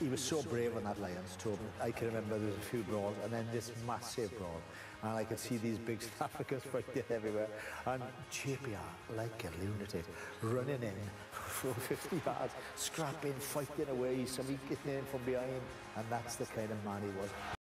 he was so brave on that Lions tour. I can remember there was a few brawls and then this massive brawl. And I could see these big South Africans fighting everywhere. And JPR, like a lunatic, running in for 50 yards, scrapping, fighting away, somebody getting in from behind. And that's the kind of man he was.